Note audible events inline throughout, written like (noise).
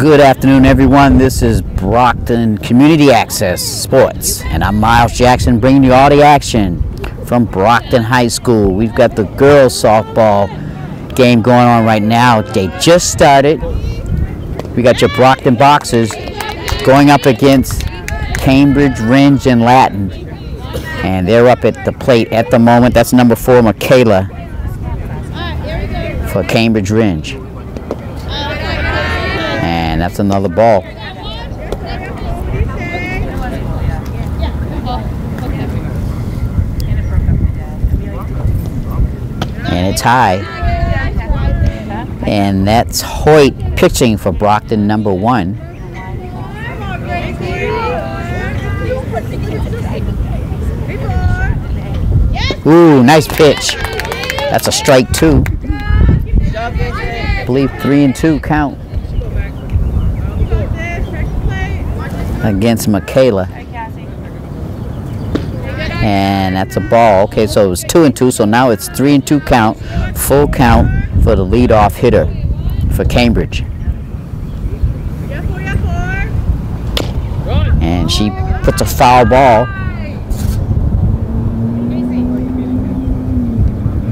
Good afternoon, everyone. This is Brockton Community Access Sports, and I'm Miles Jackson bringing you all the action from Brockton High School. We've got the girls softball game going on right now. They just started. We got your Brockton Boxers going up against Cambridge, Rindge, and Latin. And they're up at the plate at the moment. That's number four, Michaela, for Cambridge Rindge. And that's another ball. And it's high. And that's Hoyt pitching for Brockton number one. Ooh, nice pitch. That's a strike two. I believe three and two count against Michaela. And that's a ball. Okay, so it was two and two, so now it's three and two count, full count for the leadoff hitter for Cambridge. And she puts a foul ball.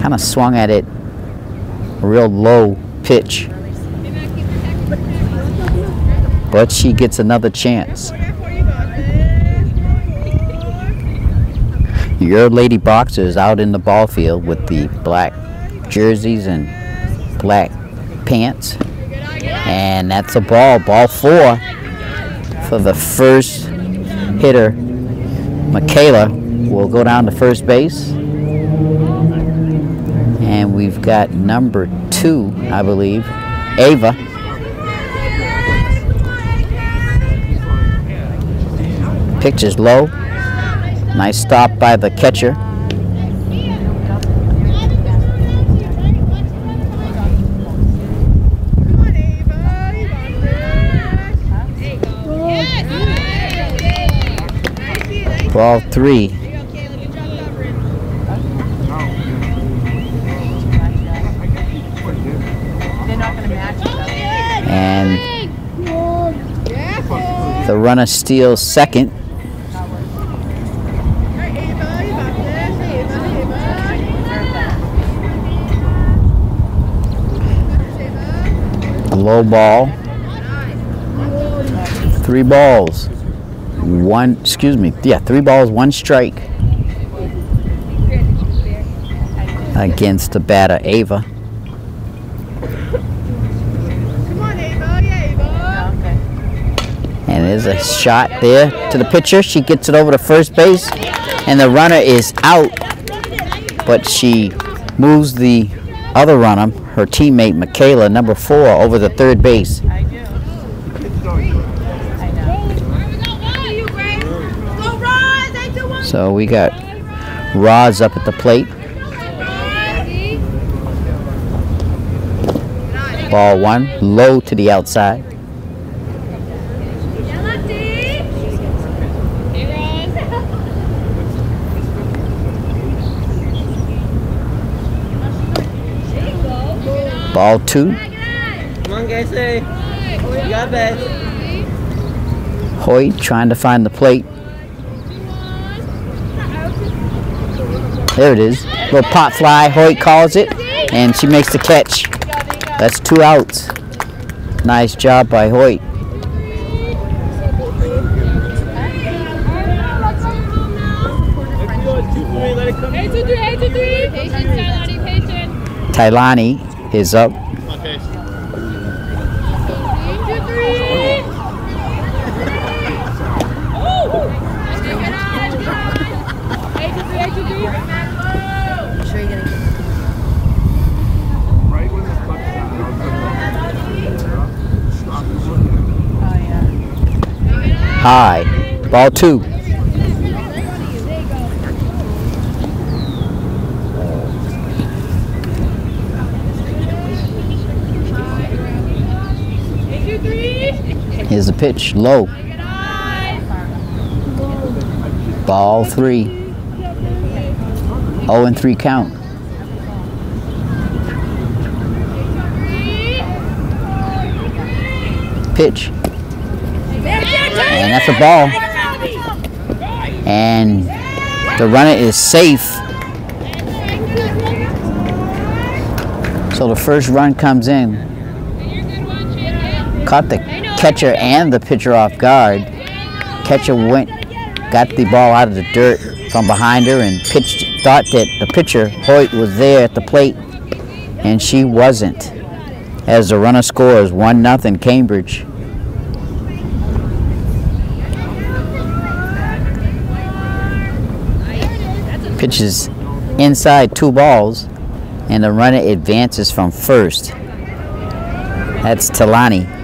Kind of swung at it, real low pitch. But she gets another chance. Your Lady Boxers out in the ball field with the black jerseys and black pants. And that's a ball, ball four for the first hitter. Michaela will go down to first base. And we've got number two, I believe, Ava. Pitch is low. Nice stop by the catcher. Ball three. And the runner steals second. Low ball. Three balls. One, excuse me, yeah, three balls, one strike against the batter, Ava. And there's a shot there to the pitcher. She gets it over to first base, and the runner is out, but she moves the other runner, her teammate Michaela, number four, over the third base. So we got Roz up at the plate. Ball one, low to the outside. Ball two. Come on, Casey. You got this. Hoyt trying to find the plate. There it is. Little pot fly. Hoyt calls it, and she makes the catch. That's two outs. Nice job by Hoyt. Eight to three, eight to three. Patient, Tailani, patient. Tailani is up. Three. High. Ball two. Eight to three. Here's the pitch. Low. Ball three. 0 and 3 count. pitch. And that's a ball. And the runner is safe. So the first run comes in. Caught the catcher and the pitcher off guard. Catcher went, got the ball out of the dirt from behind her and pitched. Thought that the pitcher Hoyt was there at the plate, and she wasn't. As the runner scores one nothing Cambridge. Pitches inside two balls, and the runner advances from first. That's Talani.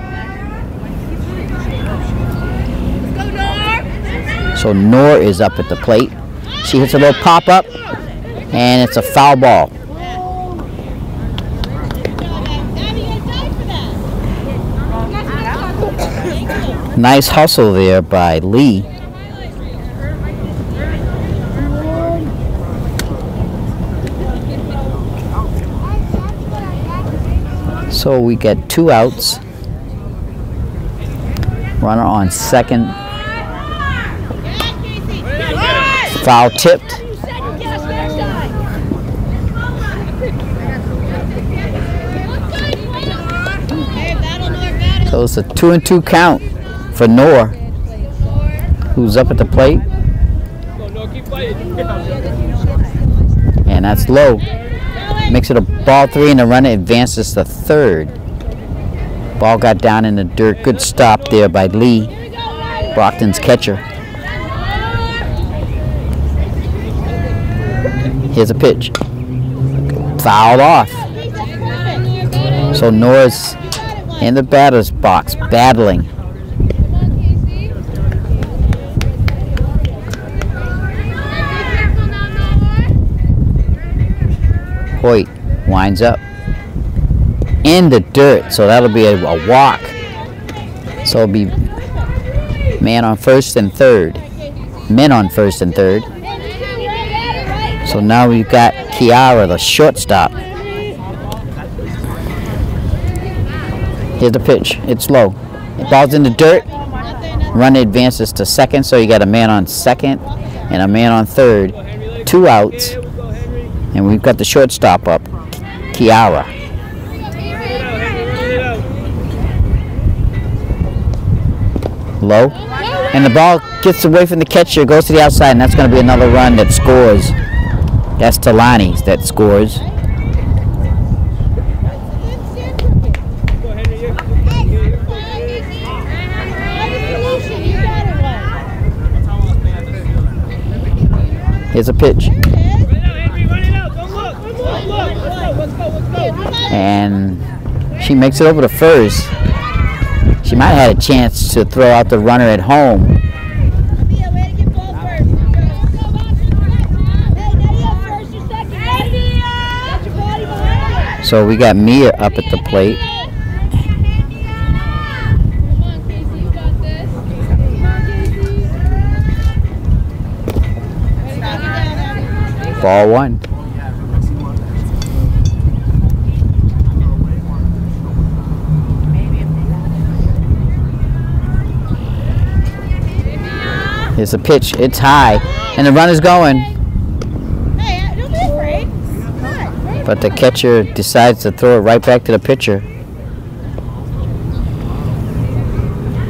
So Noor is up at the plate. She hits a little pop up, and it's a foul ball. Nice hustle there by Lee. So we get two outs. Runner on second. Foul tipped. So it's a two and two count for Noor, who's up at the plate. And that's low. Makes it a ball three and the runner advances to third. Ball got down in the dirt. Good stop there by Lee, Brockton's catcher. Here's a pitch. Fouled off. So Noor's in the batter's box, battling. Hoyt winds up in the dirt, so that'll be a, a walk. So it'll be man on first and third, men on first and third. So now we've got Kiara, the shortstop. Here's the pitch. It's low. Ball's in the dirt. Run advances to second, so you got a man on second and a man on third. Two outs. And we've got the shortstop up, Kiara. Low. And the ball gets away from the catcher, goes to the outside, and that's going to be another run that scores. That's Talani that scores. Here's a pitch. And she makes it over to first. She might have had a chance to throw out the runner at home. So we got Mia up at the plate. Ball one. It's a pitch. It's high. And the run is going. Hey, don't be afraid. Come on. But the catcher decides to throw it right back to the pitcher.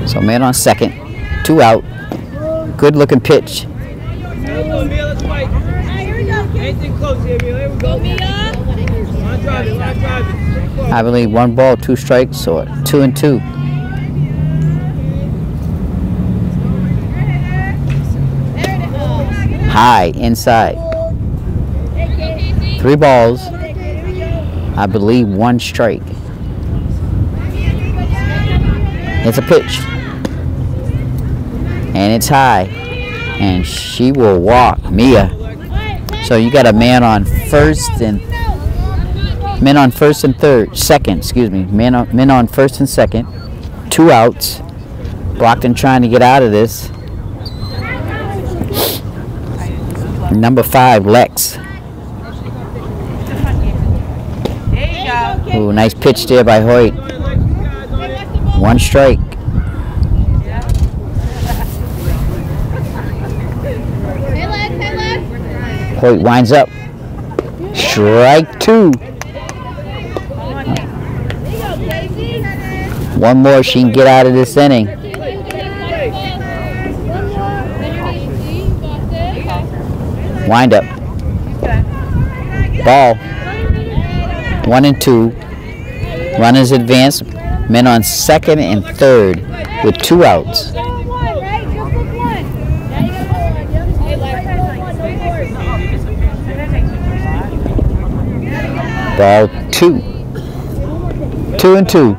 So man on second. Two out. Good looking pitch. I believe one ball, two strikes, or two and two. High, inside. Three balls. I believe one strike. It's a pitch. And it's high. And she will walk Mia. So you got a man on first and men on first and third, second, excuse me, men on, men on first and second, two outs. Brockton trying to get out of this. Number five, Lex. Nice pitch there by Hoyt. One strike. Hoyt winds up. Strike two. One more, she can get out of this inning. Wind up. Ball. One and two. Runners advance. Men on second and third with two outs. Ball two. Two and two.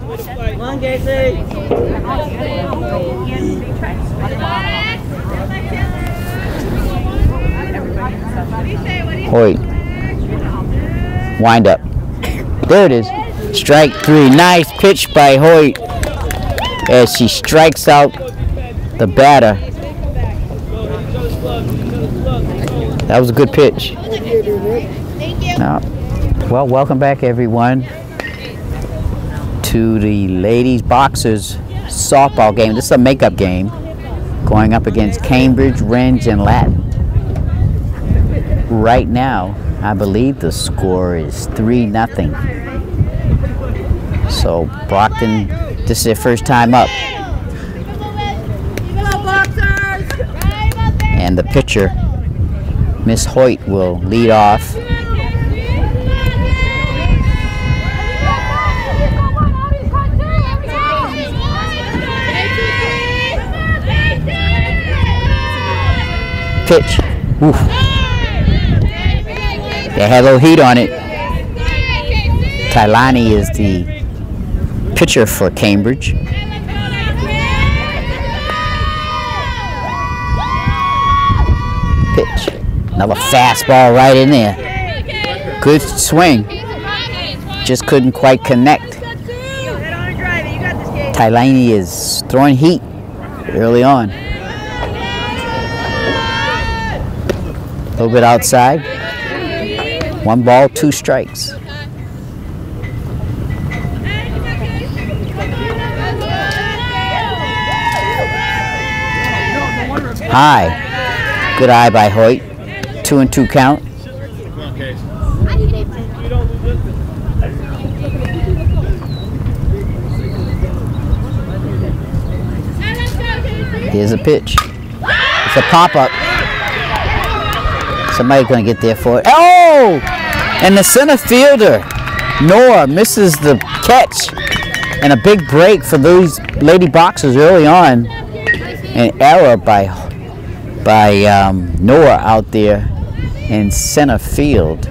Hoyt. Wind up. There it is. Strike three. Nice pitch by Hoyt as she strikes out the batter. That was a good pitch. Now, well, welcome back everyone to the ladies boxers softball game. This is a makeup game going up against Cambridge, Rindge, and Latin. Right now, I believe the score is 3 nothing. So Brockton, this is their first time up. And the pitcher, Miss Hoyt, will lead off. Pitch. Oof. They had a little heat on it. Kailani is the pitcher for Cambridge. Pitch. Another fastball right in there. Good swing. Just couldn't quite connect. Kailani is throwing heat early on. A little bit outside. One ball, two strikes. High. Good eye by Hoyt. Two and two count. Here's a pitch. It's a pop-up. Somebody's going to get there for it. Oh! And the center fielder, Nora, misses the catch. And a big break for those lady boxers early on. An error by by um, Nora out there in center field.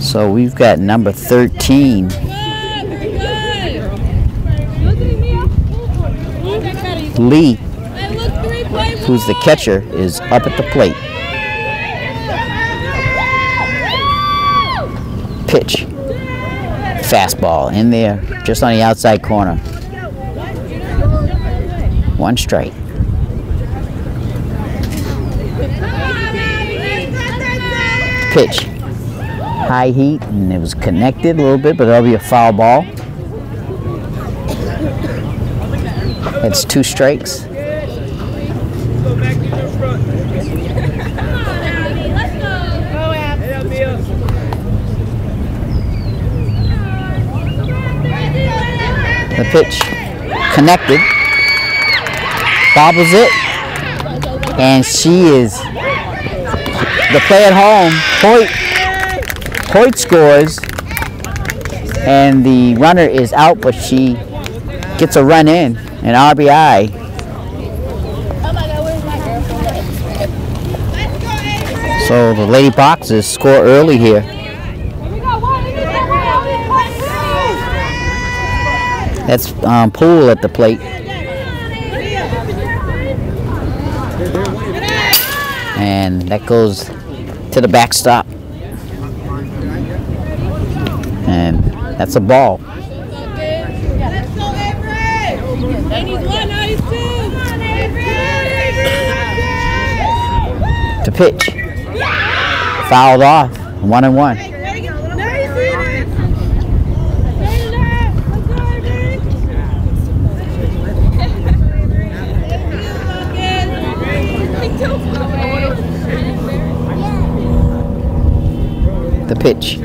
So we've got number 13. Lee, who's the catcher, is up at the plate. Pitch. Fastball in there, just on the outside corner. One strike. Pitch. High heat, and it was connected a little bit, but that'll be a foul ball. It's two strikes. The pitch connected. Bobbles it. And she is the play at home. Hoyt, Hoyt scores. And the runner is out, but she gets a run in, an RBI. So the Lady Boxers score early here. That's um, Poole at the plate. And that goes to the backstop. And that's a ball. To pitch. Fouled off. One and one. Pitch.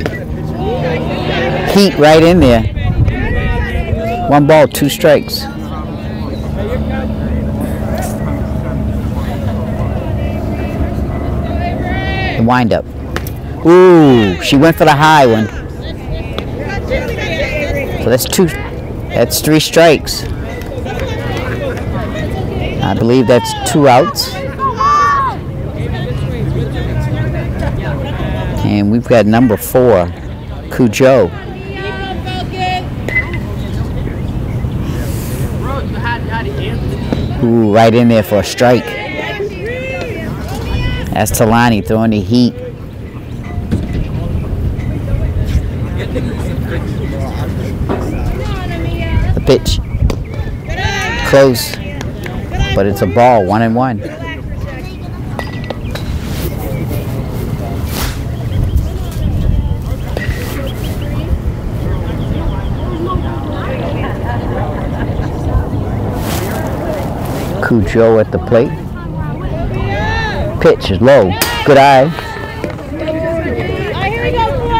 Heat right in there. One ball, two strikes. The windup. Ooh, she went for the high one. So that's two. That's three strikes. I believe that's two outs. And we've got number four, Cujo. Ooh, right in there for a strike. That's Talani throwing the heat. The pitch. Close. But it's a ball, one and one. Cujo at the plate. Pitch is low. Good eye. Here we go, four.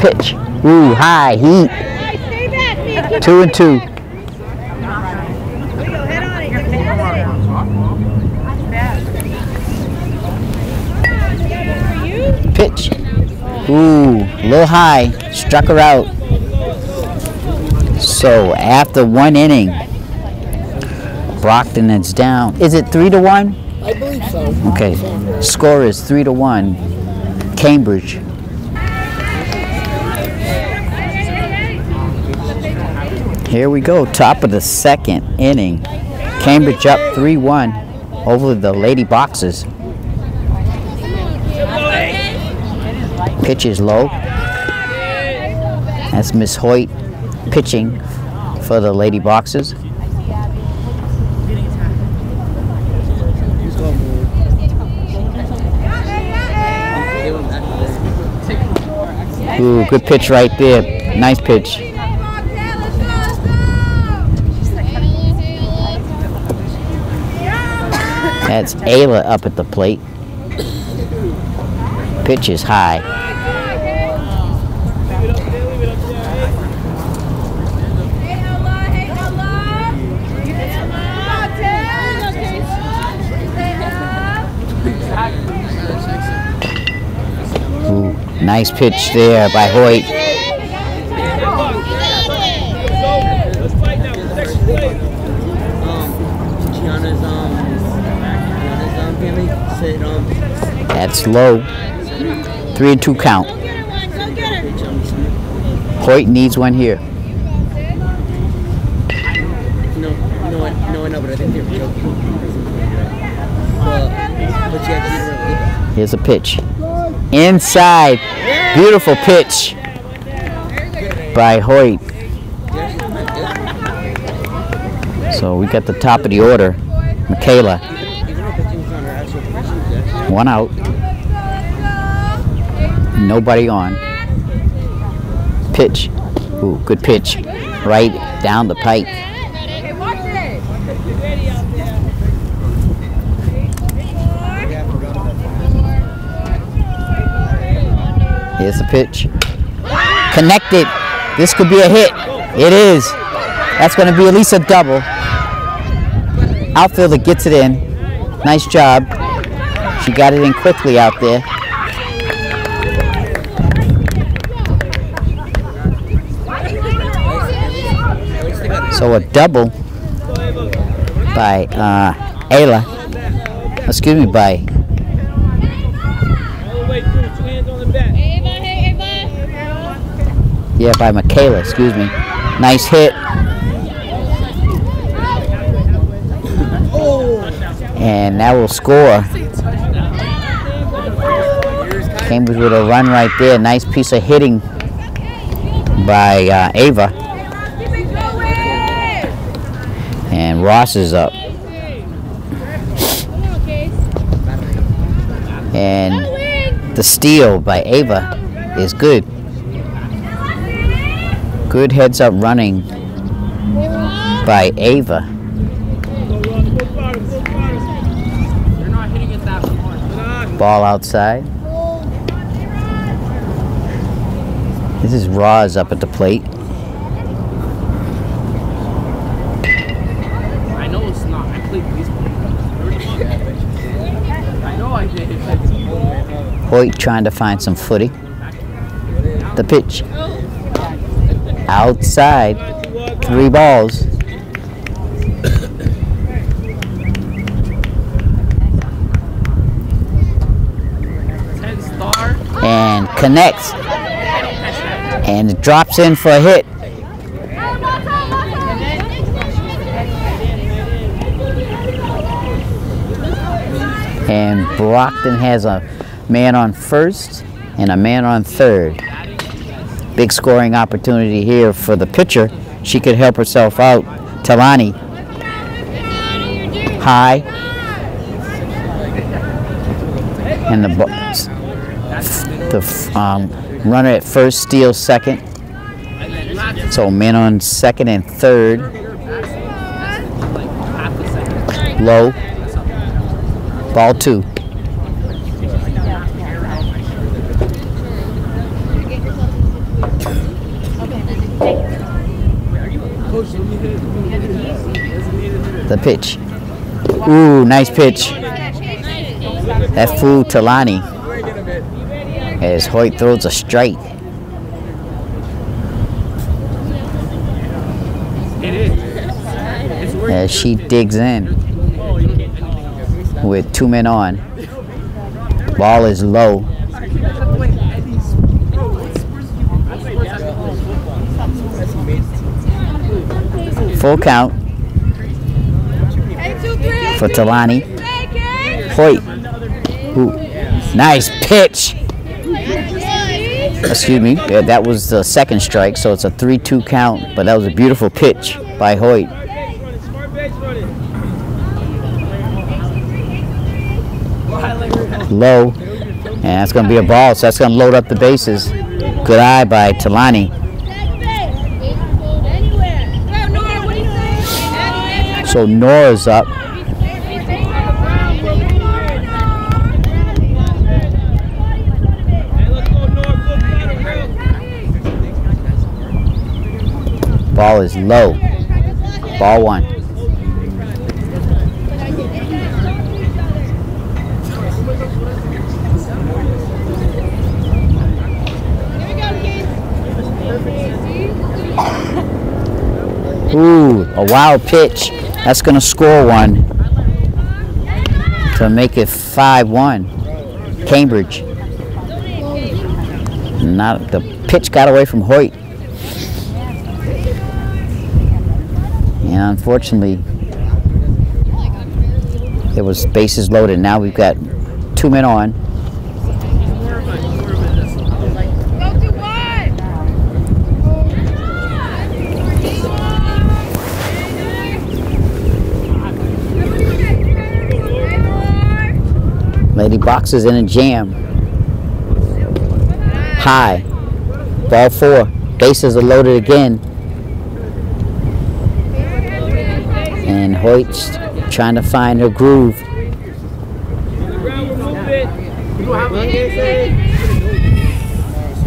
Pitch. Ooh, high, heat. Hey, stay back, man. Keep Two and two. Pitch. Ooh, a little high. Struck her out. So after one inning, Brockton is down. Is it three to one? I believe so. Okay. Score is three to one. Cambridge. Here we go. Top of the second inning. Cambridge up 3-1 over the Lady Boxers. Pitch is low. That's Miss Hoyt pitching for the Lady Boxers. Ooh, good pitch right there. Nice pitch. That's Ayla up at the plate. Pitch is high. Nice pitch there by Hoyt. That's low. Three and two count. Hoyt needs one here. Here's a pitch. Inside. Beautiful pitch by Hoyt. So we got the top of the order. Michaela. One out. Nobody on. Pitch. Ooh, good pitch. Right down the pike. Hey, watch it. Ready out there. Here's the pitch. Connected. This could be a hit. It is. That's going to be at least a double. Outfielder gets it in. Nice job. She got it in quickly out there. So a double by uh, Ayla. Excuse me, by All the way through. Two hands on the back. Ava, hey, Ava. Yeah by Michaela. Excuse me. Nice hit. And that will score. Cambridge with a run right there. Nice piece of hitting by uh, Ava. And Ross is up. And The steal by Ava is good. Good heads up running by Ava. Go, Ross. Full throttle, full throttle. They're not hitting it that hard. Ball outside. This is Roz up at the plate. I know it's not. I played baseball. I know I did. Hoyt trying to find some footy. The pitch. Outside. Three balls. And connects. And drops in for a hit. And Brockton has a man on first and a man on third. Big scoring opportunity here for the pitcher. She could help herself out. Talani. High. And the, the um, runner at first steals second. So men on second and third. Low. Ball two. The pitch. Ooh, nice pitch. That fool Talani. As Hoyt throws a strike. As she digs in with two men on. Ball is low. Full count for Talani. Hoyt. Ooh, nice pitch. Excuse me. Yeah, that was the second strike, so it's a 3-2 count. But that was a beautiful pitch by Hoyt. Low. And that's going to be a ball, so that's going to load up the bases. Good eye by Talani. So Nora's up. Hey, let's go north, full throttle, girl. Ball is low. Ball one. Ooh, a wild pitch. That's going to score one to make it 5-1. Cambridge. Not the pitch got away from Hoyt. And unfortunately, it was bases loaded. Now we've got two men on. Lady Boxers in a jam. High. Ball four. Bases are loaded again. And Hoyt's trying to find her groove.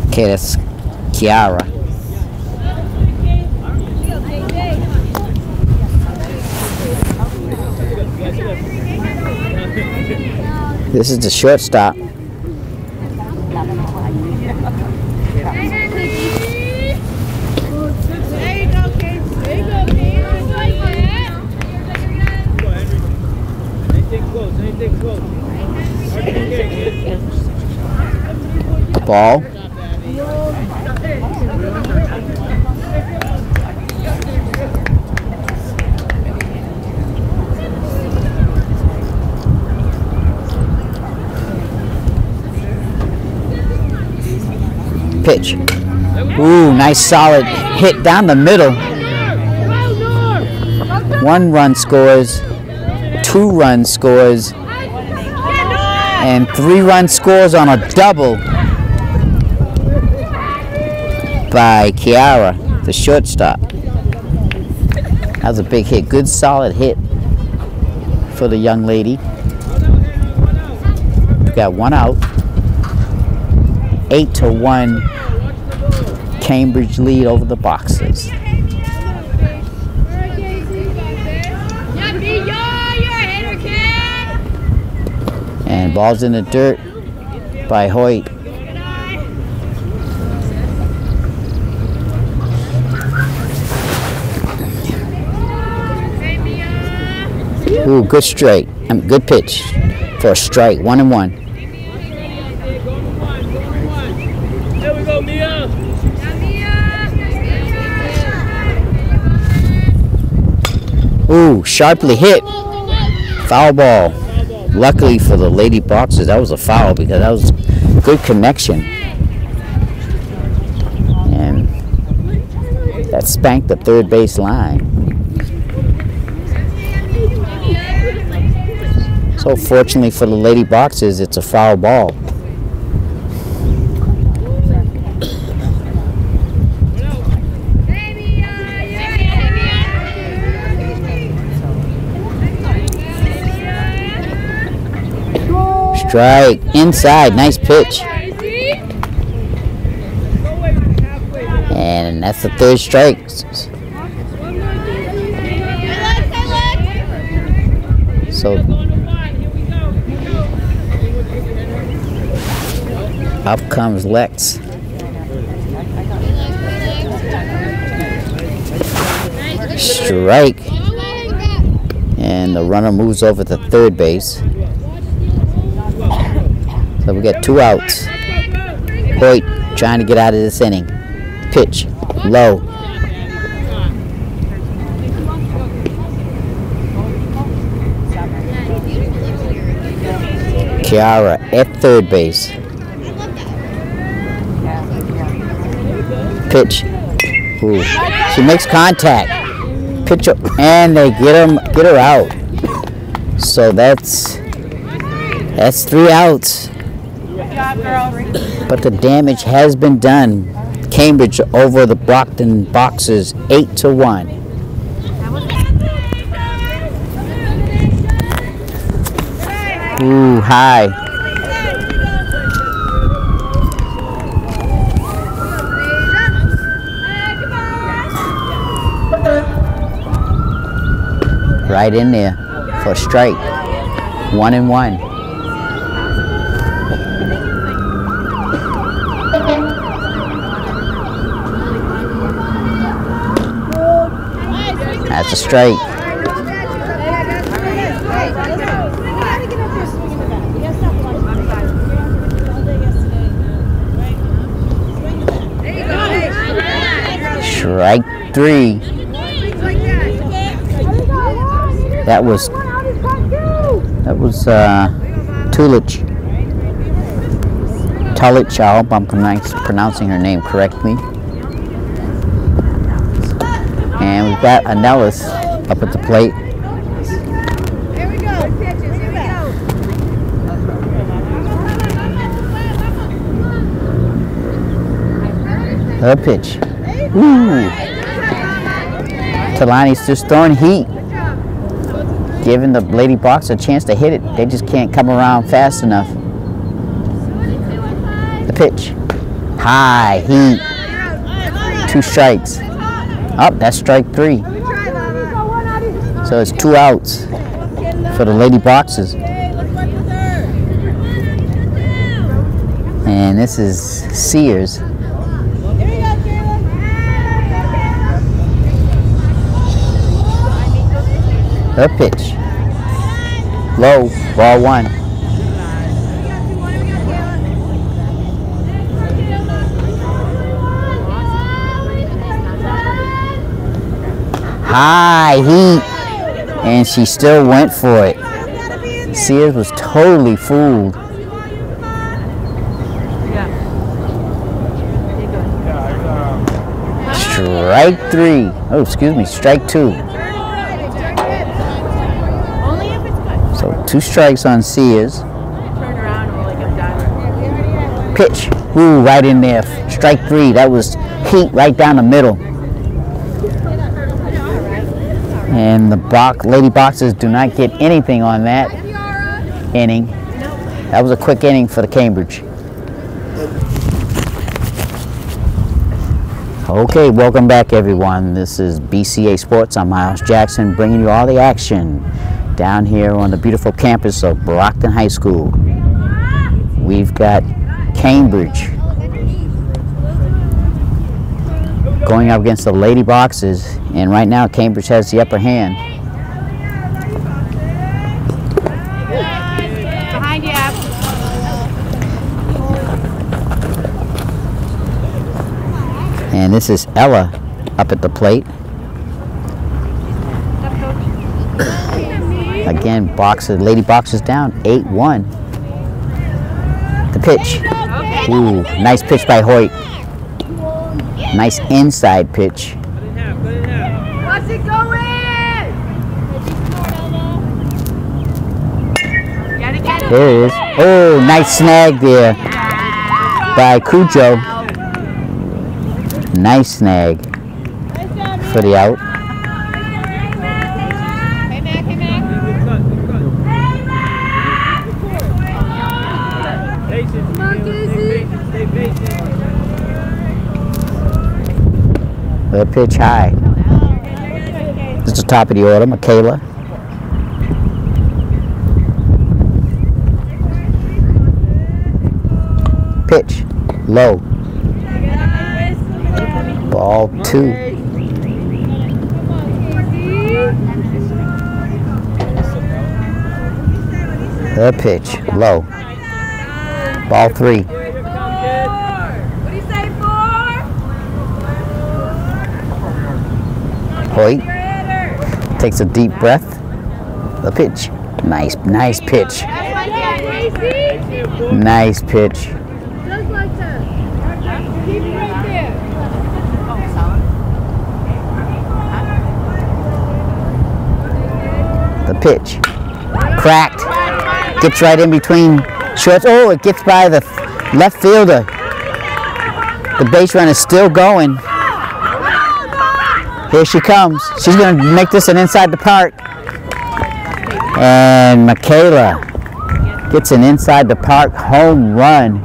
Okay, that's Kiara. This is the shortstop. Go, Henry. Anything close, anything close. Hard to get, kid. Ball. Pitch. Ooh, nice solid hit down the middle. One run scores, two run scores, And three run scores on a double by Kiara, the shortstop. That was a big hit. Good solid hit for the young lady. Got one out. Eight to one Cambridge lead over the Boxers. Yeah, B, yo, you're a hitter, kid. And ball's in the dirt by Hoyt. Good eye. Hey, Mia. Ooh, good strike. Um, good pitch for a strike. One and one. Ooh, sharply hit. Foul ball. Luckily for the Lady Boxers, that was a foul because that was good connection. And that spanked the third base line. So fortunately for the Lady Boxers, it's a foul ball. Strike inside, nice pitch. And that's the third strike. So up comes Lex. Strike. And the runner moves over to third base. So we got two outs. Hoyt trying to get out of this inning. Pitch. Low. Kiara at third base. Pitch. Ooh. She makes contact. Pitch up, and they get him get her out. So that's that's three outs. But the damage has been done. Cambridge over the Brockton Boxers eight to one. Ooh, high. Right in there for a strike. One and one. That's a strike. Strike three. That was that was uh, Tulich. Tulich. I hope I'm pronouncing her name correctly. And we've got Anellis up at the plate. Her pitch. Ooh. Talani's just throwing heat. Giving the Lady Box a chance to hit it. They just can't come around fast enough. The pitch. High heat. Two strikes. Up, that's strike three. So it's two outs for the Lady Boxers. And this is Sears. Her pitch. Low, ball one. High heat. And she still went for it. Sears was totally fooled. Strike three. Oh, excuse me, strike two. Two strikes on Sears. Pitch. Ooh, right in there. Strike three. That was heat right down the middle. And the box, Lady Boxers do not get anything on that inning. That was a quick inning for the Cambridge. Okay, welcome back everyone. This is BCA Sports. I'm Miles Jackson bringing you all the action down here on the beautiful campus of Brockton High School. We've got Cambridge going up against the Lady Boxers, and right now Cambridge has the upper hand. Behind you, And this is Ella up at the plate. Again, boxer, Lady Boxers down 8-1. The pitch. Ooh, nice pitch by Hoyt. Nice inside pitch. Cut in half, cut in half. Watch it go in! Get it, get it. There it is. Oh, nice snag there by Cujo. Nice snag for the out. Hey, Mac, hey, Mac. Good cut, good cut. Patience, Camila. Stay patient, stay patient. The pitch high. Is the top of the order, Michaela. Pitch, low. Ball two. The pitch, low. Ball three. Here, here come, kid. What do you say, four? Hoyt takes a deep breath. The pitch. Nice, nice pitch. Nice pitch. The pitch. Cracked. Gets right in between shorts. Oh, it gets by the left fielder. The base run is still going. Here she comes. She's going to make this an inside the park. And Michaela gets an inside the park home run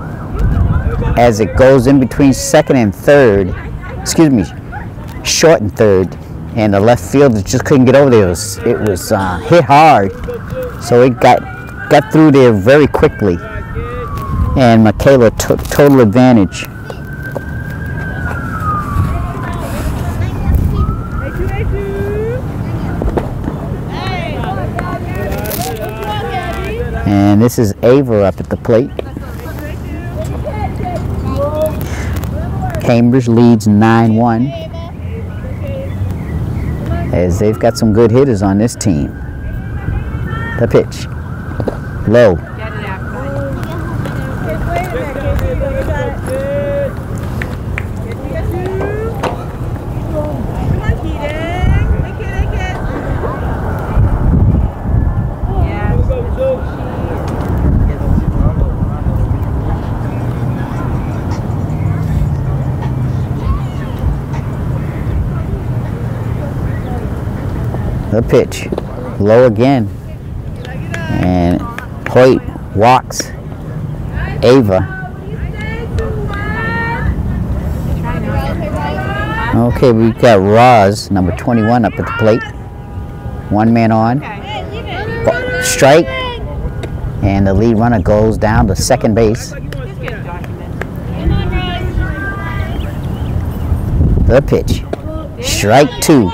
as it goes in between second and third. Excuse me, short and third. And the left fielder just couldn't get over there. It was, it was uh, hit hard. So it got got through there very quickly. And Michaela took total advantage. And this is Ava up at the plate. Cambridge leads 9-1 as they've got some good hitters on this team. The pitch. Low. Pitch. Low again. And Hoyt walks Ava. Okay, we've got Roz, number 21, up at the plate. One man on. Strike. And the lead runner goes down to second base. The pitch. Strike two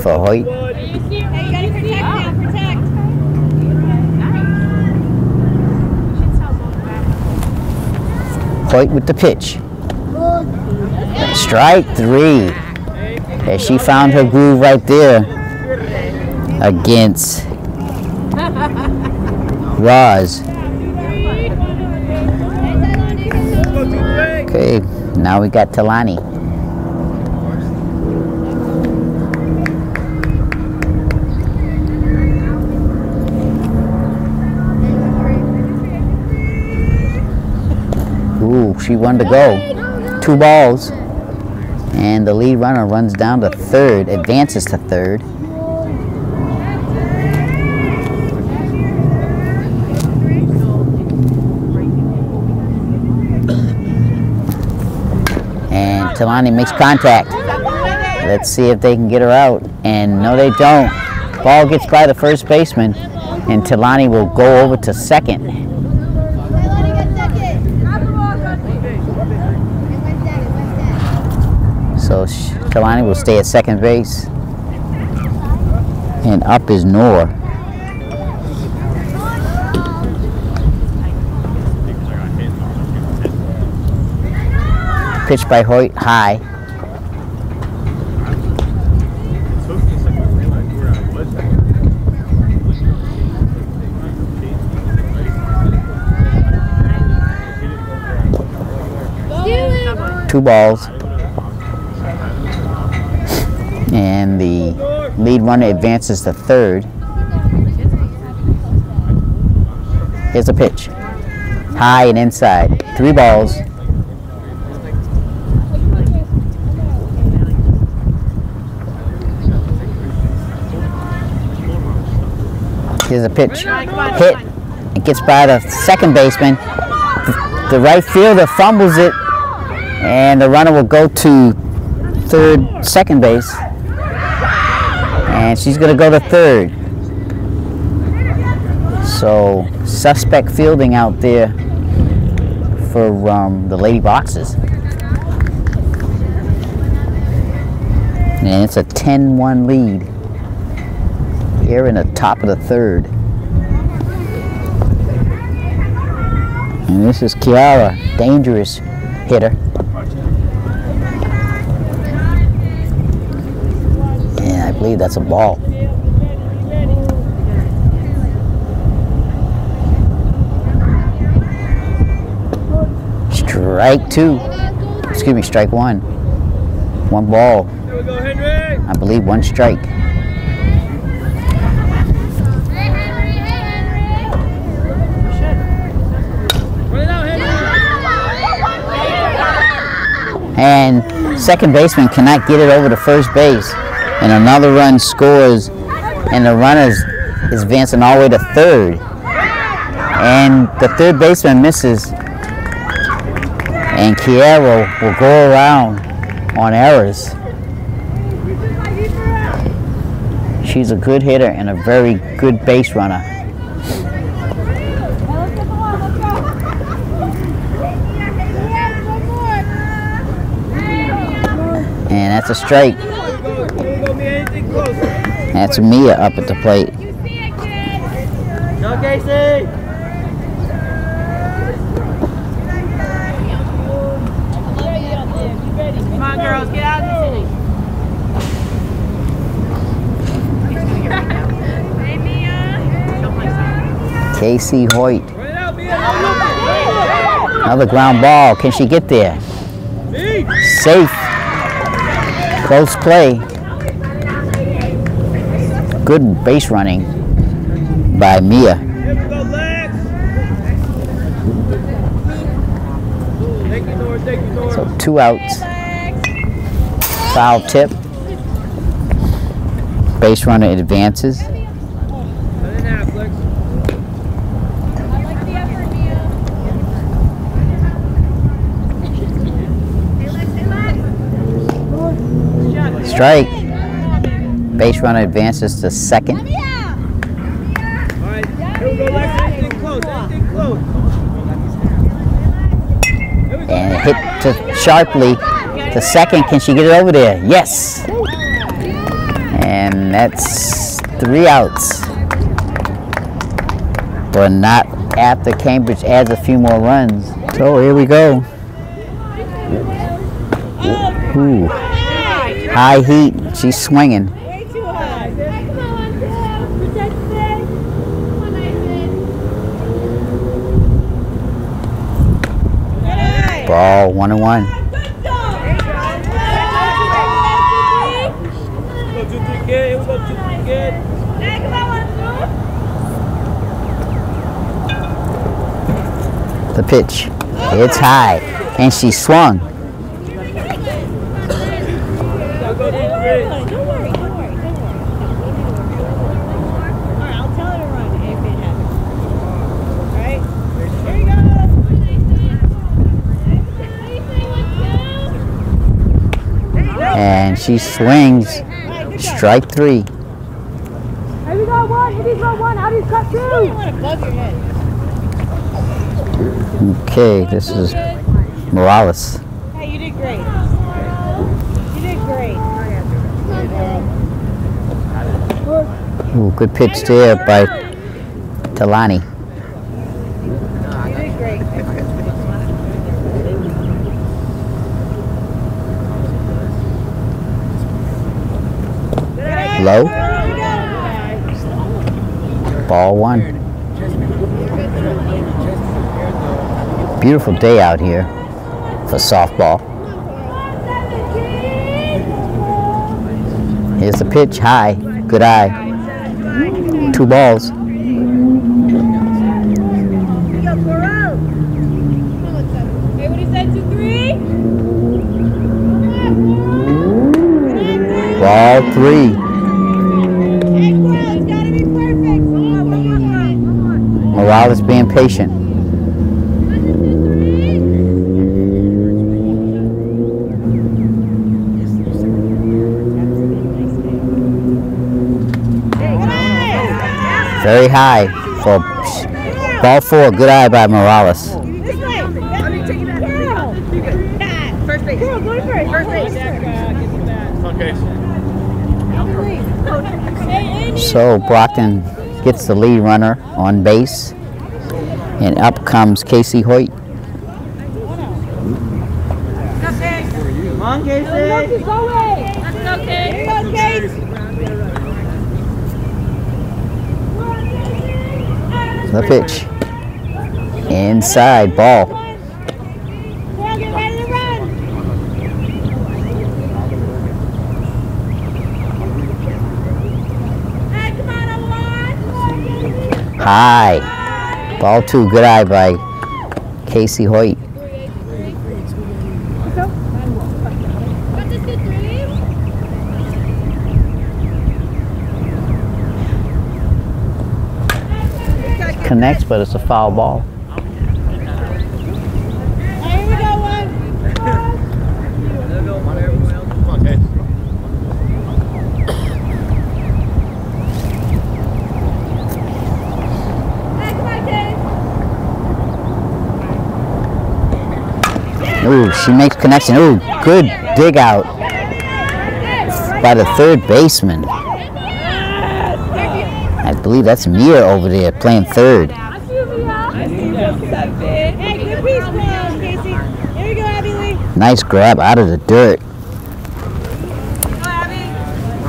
for Hoyt. With the pitch. Strike three. And she found her groove right there against Roz. Okay, now we got Talani. She wanted to go. Two balls. And the lead runner runs down to third, advances to third. And Talani makes contact. Let's see if they can get her out. And no, they don't. Ball gets by the first baseman, and Talani will go over to second. Leilani got second. It went second, it went second. Talani will stay at second base. And up is Noor. Pitched by Hoyt high. Two balls. And the lead runner advances to third. Here's a pitch. High and inside. Three balls. Here's a pitch. Hit. It gets by the second baseman. The, right fielder fumbles it, and the runner will go to third, second base. And she's going to go to third. So, suspect fielding out there for um, the Lady Boxers. And it's a 10 1 lead here in the top of the third. And this is Kiara, dangerous hitter. Believe that's a ball. Strike two. Excuse me, strike one. One ball. I believe one strike. And second baseman cannot get it over to first base and another run scores and the runner is advancing all the way to third. And the third baseman misses. And Kiera will go around on errors. She's a good hitter and a very good base runner. And that's a strike Here we go. Here we go, me anything close. That's Mia up at the plate Go, Casey. Come on, girls, get out of the city. Hey, Mia. Don't play soccer. Casey Hoyt Run it out, Mia. Another ground ball. Can she get there? Safe. Close play. Good base running by Mia. So two outs. Foul tip. Base runner advances. Strike. Base runner advances to second. All right. Here we go, Lex. Anything close. Anything close. Here we go. And hit to sharply to second. Can she get it over there? Yes. And that's three outs. But not after Cambridge adds a few more runs. So here we go. Ooh. High heat. She's swinging. Way too high. Come on, protect the Ball one and one. The pitch. It's high. And she swung. Don't worry, don't worry, don't worry, don't worry. All right, I'll tell her to run if it happens. All right, here we go. And she swings. Strike three. Here we go, one. Hit these row one. Out these cut two. You want to bug your head. Okay, this is Morales. Hey, you did great. You did great. Ooh, good pitch there by Talani. Low. Ball one. Beautiful day out here for softball. Here's the pitch, high, good eye. Two balls. Ball three. Hey, Coral, it's gotta be perfect. Come on, one more time. Come on. Morales being patient. Very high for ball four. Good eye by Morales. First base. So Brockton gets the lead runner on base, and up comes Casey Hoyt. The pitch. Inside ball. High. Ball two. Good eye by Casey Hoyt. Connects, but it's a foul ball. Here we go, one. Hey, come on, Case. Ooh, she makes connection. Ooh, good dig out by the third baseman. I believe that's Mia over there playing third. Nice grab out of the dirt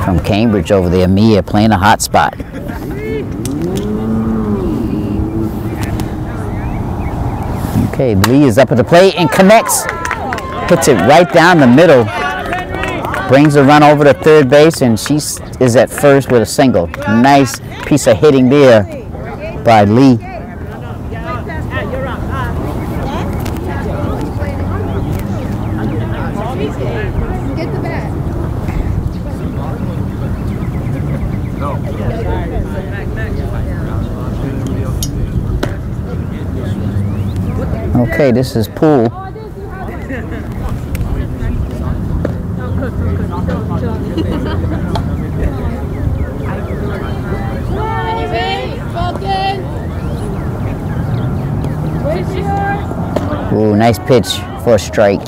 from Cambridge over there. Mia playing a hot spot. Okay, Lee is up at the plate and connects. Hits it right down the middle. Brings the run over to third base and she is at first with a single. Nice piece of hitting there by Lee. Okay, this is Pool. Are you ready? Falcon. Where's yours? Ooh, nice pitch for a strike.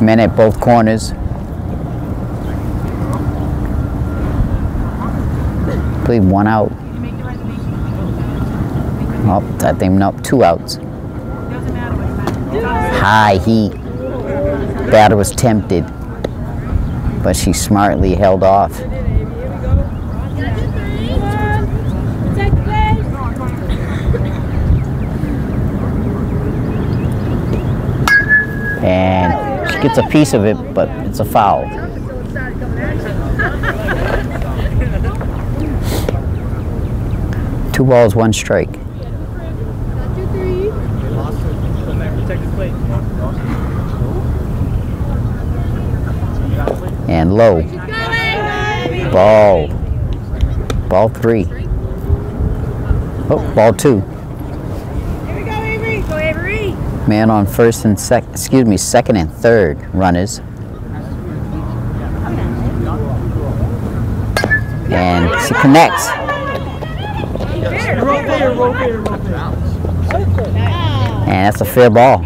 Men at both corners. Believe one out. Oh, I think no, two outs. High heat. Batter was tempted, but she smartly held off. and she gets a piece of it, but it's a foul. Two balls, one strike. And low. Ball. Ball three. Oh, ball two. Man on first and sec, excuse me, second and third runners. And she connects. And that's a fair ball.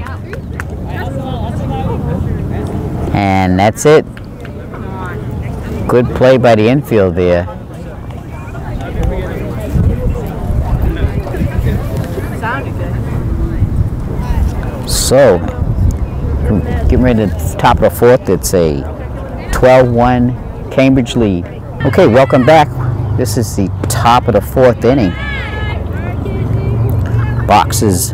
And that's it. Good play by the infield there. So, getting ready to top of the fourth. It's a 12-1 Cambridge lead. Okay, welcome back. This is the top of the fourth inning. Boxers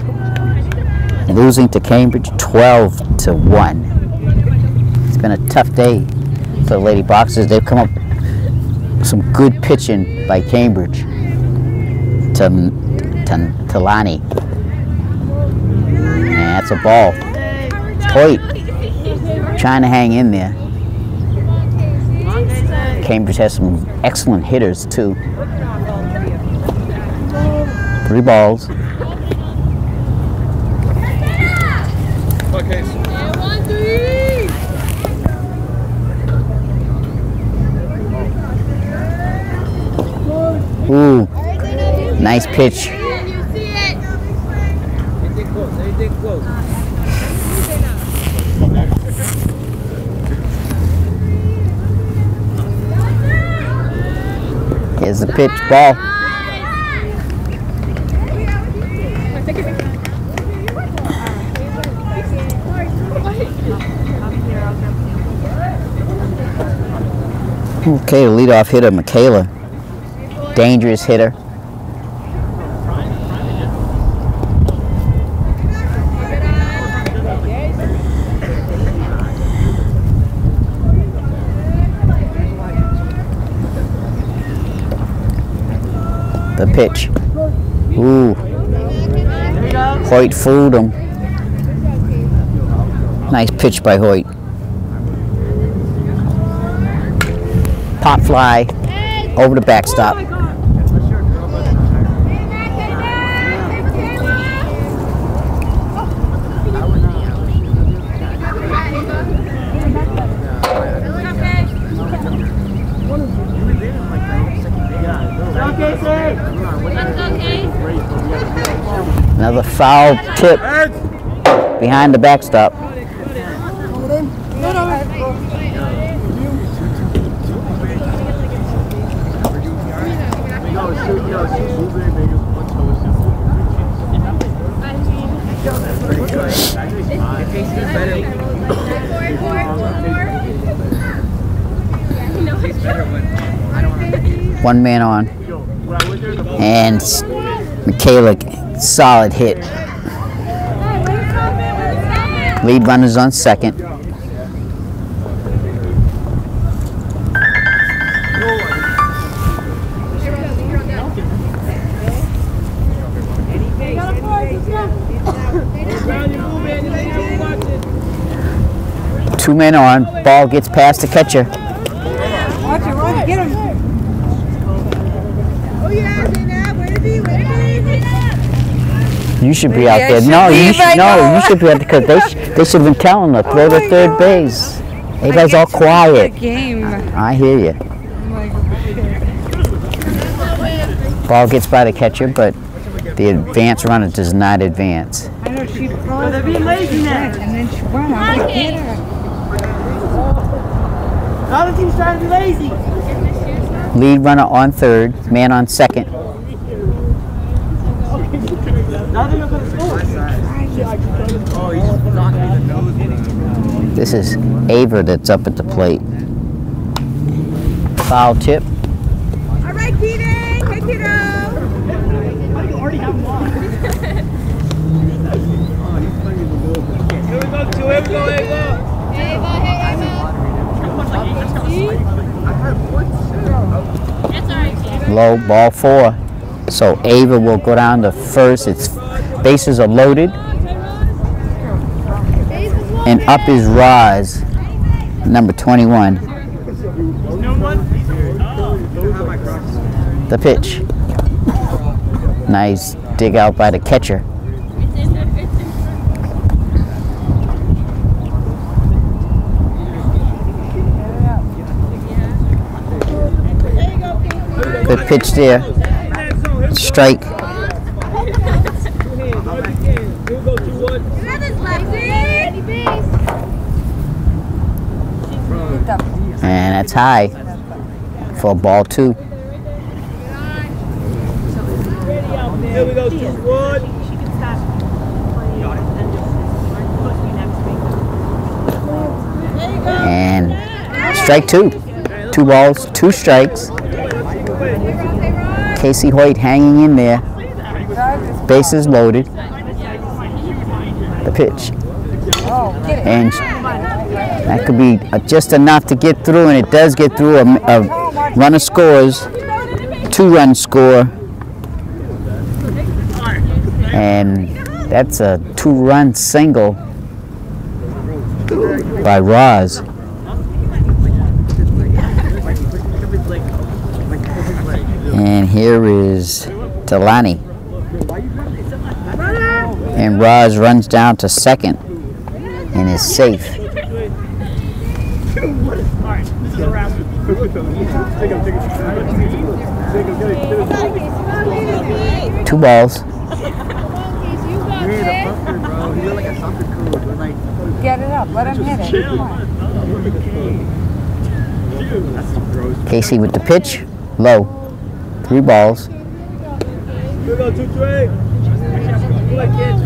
losing to Cambridge 12 to 1. It's been a tough day for the Lady Boxers. They've come up with some good pitching by Cambridge to, to, to Lani. And that's a ball. Hoyt trying to hang in there. Cambridge has some excellent hitters too. Three balls. Ooh, nice pitch. Here's the pitch, ball. Okay, leadoff hitter, Michaela. Dangerous hitter. Pitch. Ooh. Hoyt fooled him. Nice pitch by Hoyt. Pop fly over the backstop. Another foul tip behind the backstop. One man on. And Michaela, solid hit. Lead runners on second. Two men on. Ball gets past the catcher. Watch it, watch it. Get him. Oh, yeah, Zainab. Where is he? Where is he? You should be out I there. should No, you if should I no, know. you should be out there because they, sh- they should have been telling her throw to my third God. base. Everybody's all quiet. The Game. I hear you. Ball gets by the catcher, but the advance runner does not advance. I know she froze. They're being lazy now. And then she went out. Get her. The other team's trying to be lazy. Lead runner on third, man on second. This is Ava that's up at the plate. Foul tip. All right, Peter. Hey, kiddo. Here we go, two. Here we go, here we go. Ava. Ava. Ava. Ava. That's alright, Jana. Low, ball four. So Ava will go down to first. Its bases are loaded. And up is Roz, number 21. The pitch. Nice dig out by the catcher. Good pitch there. Strike. Two hands, Here we go, two one. And that's high for a ball two. Here we go, two one. And strike two. Two balls, two strikes. Casey Hoyt hanging in there. Bases loaded. The pitch. And that could be just enough to get through, and it does get through. A, a runner scores, two run score. And that's a two run single by Roz. And here is Delani. And Roz runs down to second and is safe. Two balls. Get it up. Let him hit it. Come. Casey with the pitch. Low. Three balls. Here we go, two three. Like kids,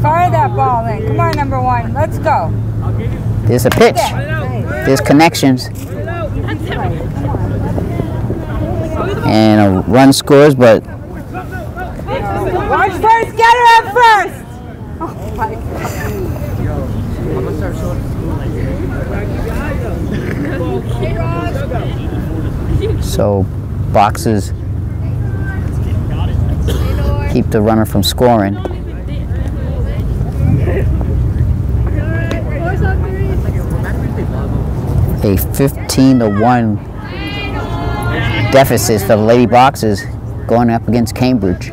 Fire that ball in. Come on, number one. Let's go. There's a pitch. There's connections. And a run scores, but first. Get her up first. Oh my God. so Boxers keep the runner from scoring. A 15 to 1 deficit for the Lady Boxers going up against Cambridge.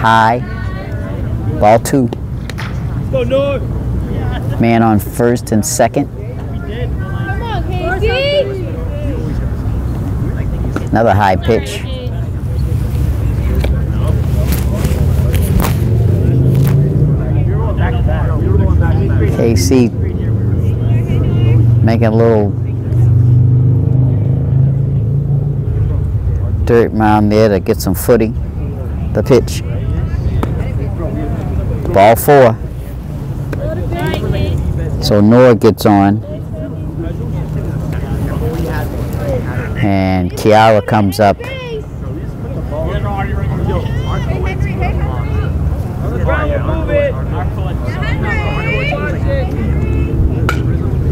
High, ball two. Man on first and second. Another high pitch. Casey making a little dirt mound there to get some footing. The pitch. Ball four. So Nora gets on. And Kiara comes up.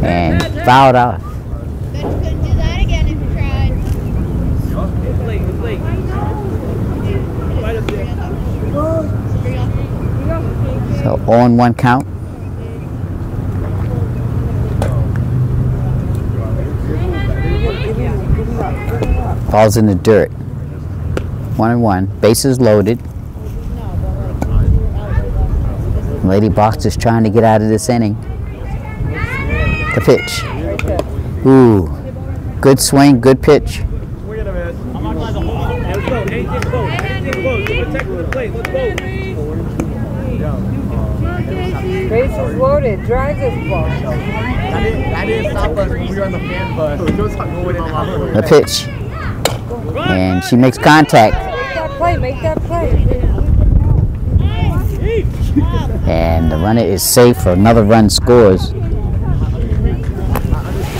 And fouled out. Couldn't do that again if you tried. It's late, it's late. Right up there. in one count. Falls in the dirt. One and one. Bases loaded. Lady Boxers trying to get out of this inning. The pitch. Ooh. Good swing, good pitch. Let's go. Anything close. Anything close. Protect the plate. Let's go. Bases loaded. Drive this ball. That didn't, that didn't stop us when we were on the fan bus. Going in the The pitch. And she makes contact. Make that play. Make that play. And the runner is safe for another run scores.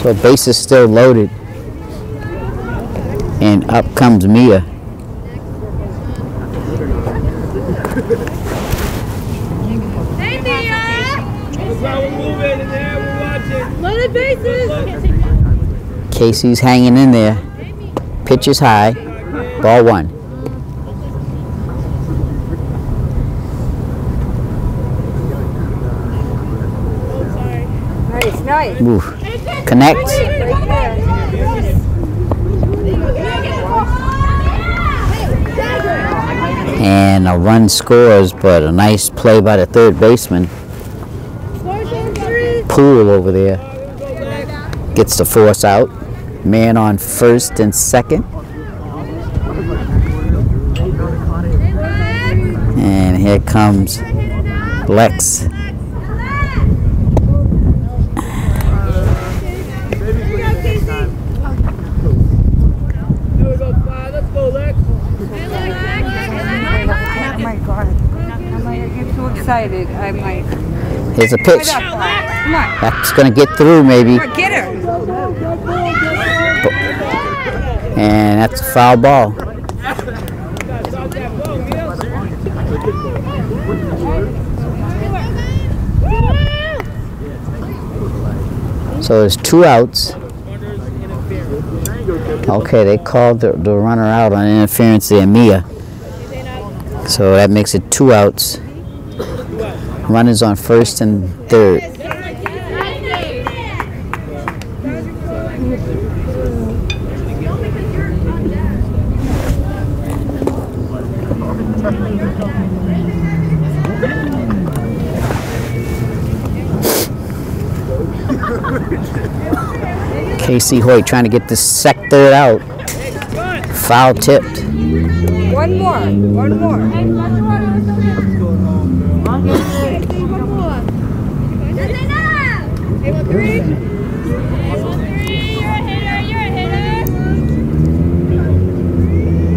So base is still loaded. And up comes Mia. Hey, Mia. That's how we're moving in there. We're watching. Loaded bases. Casey's hanging in there. Pitch is high. Ball one. Nice, nice. Oof. Connect. And a run scores, but a nice play by the third baseman. Pool over there gets the force out. Man on first and second. And here comes Lex. There we go, five. Let's go, Lex. Oh my god. I'm like, I get too excited. I'm like, Here's a pitch. up, Lex. Come on. That's going to get through maybe. Get her. And that's a foul ball. So there's two outs. Okay, they called the, the runner out on interference there, Mia. So that makes it two outs. Runners on first and third. Casey Hoyt trying to get the sec third out. Foul tipped. One more. One more.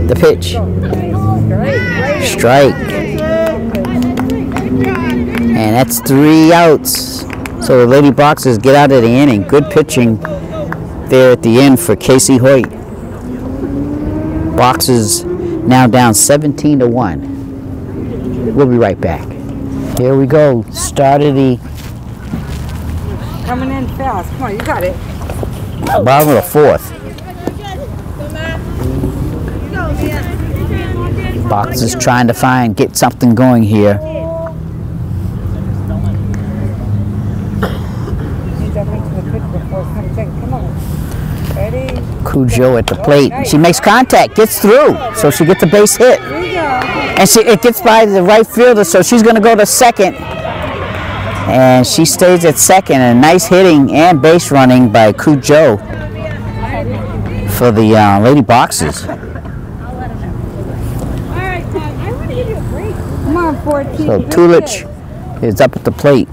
The pitch. Strike. And that's three outs. So the Lady Boxers get out of the inning. Good pitching there at the end for Casey Hoyt. Boxers now down 17 to 1. We'll be right back. Here we go. Start of the Coming in fast. Come on, you got it. bottom of the fourth. Boxers trying to find, get something going here. He's up into the pitch before it comes in. Come on. Ready? Cujo at the plate. She makes contact, gets through, so she gets a base hit. And she, it gets by the right fielder, so she's going to go to second. And she stays at second. And nice hitting and base running by Cujo for the uh, Lady Boxers. Come on, 14. So Tulich is up at the plate.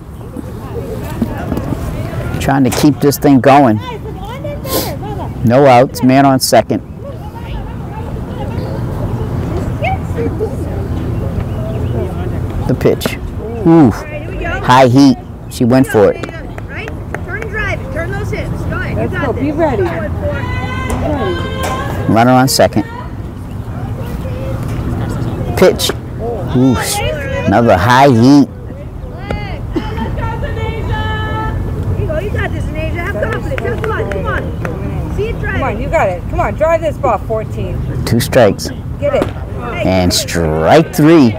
Trying to keep this thing going. No outs, man on second. The pitch. Ooh, high heat. She went for it. Right? Turn drive. Turn those hips. Go ahead. You Let's got go. Be ready. Going for it. Runner on second. Pitch. Ooh, another high heat. Here you go. You got this, Anasia. Have confidence. Have fun. Come on. See it Come driving. on, you got it. Come on, drive this ball, 14. Two strikes. Get it. And strike three.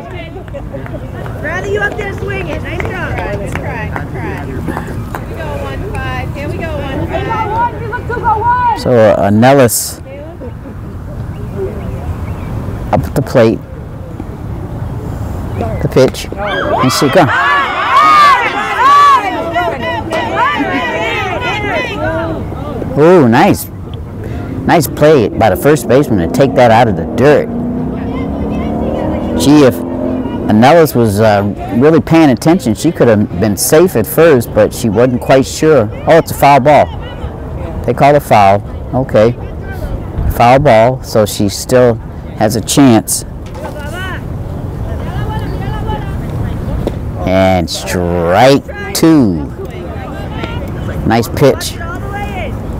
Rather you up there swinging. Nice job. Good try, good try. Here we go, one five. Here we go, one five. So uh, Nellis up at the plate. The pitch. And she go. Oh, nice. Nice play by the first baseman to take that out of the dirt. Gee, if Nellis was uh, really paying attention, she could have been safe at first, but she wasn't quite sure. Oh, it's a foul ball. They call it foul. Okay. Foul ball, so she still has a chance. And strike two. Nice pitch. All the way in.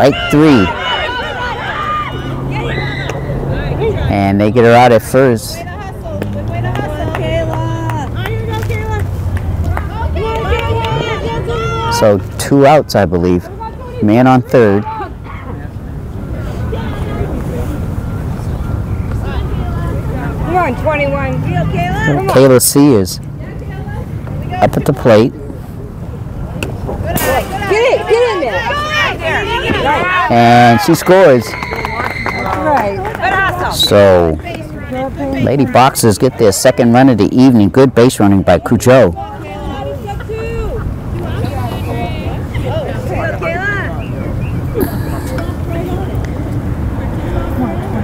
Strike three. And they get her out at first. So two outs, I believe. Man on third. Come on, on, 21. Kayla. Kayla Sears up at the plate. Get it, get in there. And she scores. So, Lady Boxers get their second run of the evening. Good base running by Cujo.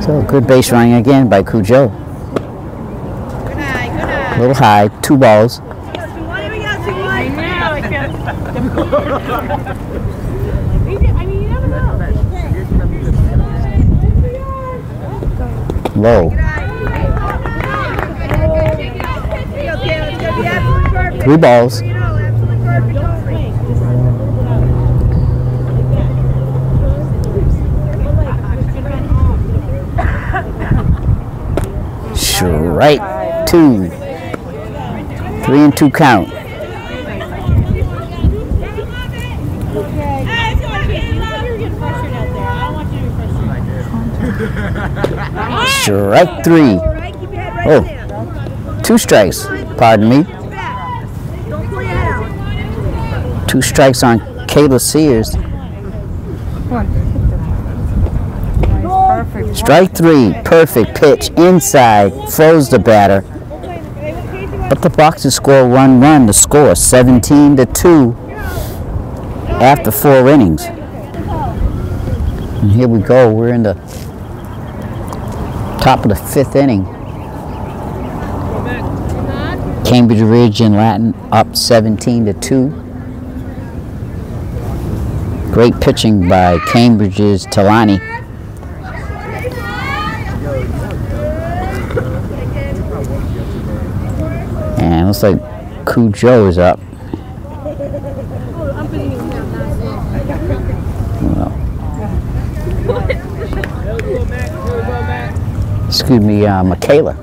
So, good base running again by Cujo. Good night, good night. A little high, two balls. (laughs) (laughs) Low. Three balls. Strike two. Three and two count. Strike three. Oh, two strikes. Pardon me. Two strikes on Kayla Sears. Strike three. Perfect pitch inside. Froze the batter. But the Boxers score one run. The score 17 to 2 after four innings. And here we go. We're in the top of the fifth inning. Cambridge Rindge and Latin up 17 to 2. Great pitching by Cambridge's Talani. And looks like Cujo is up. Excuse me, uh, Michaela.